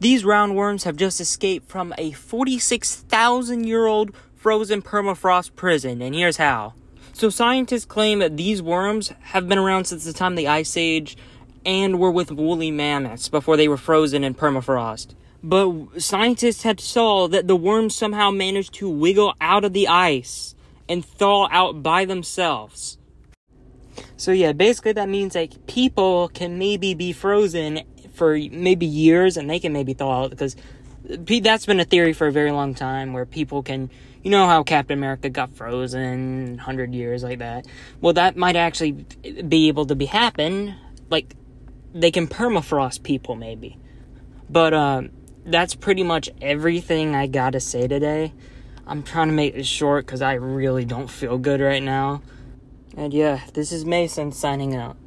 These roundworms have just escaped from a 46,000 year old frozen permafrost prison, and here's how. So, scientists claim that these worms have been around since the time of the Ice Age and were with woolly mammoths before they were frozen in permafrost. But scientists had saw that the worms somehow managed to wiggle out of the ice and thaw out by themselves. So yeah, basically that means like people can maybe be frozen for maybe years and they can maybe thaw out because that's been a theory for a very long time where people can you know how Captain America got frozen 100 years like that. Well, that might actually be able to be happen like they can permafrost people maybe. But um that's pretty much everything I got to say today. I'm trying to make this short cuz I really don't feel good right now. And yeah, this is Mason signing out.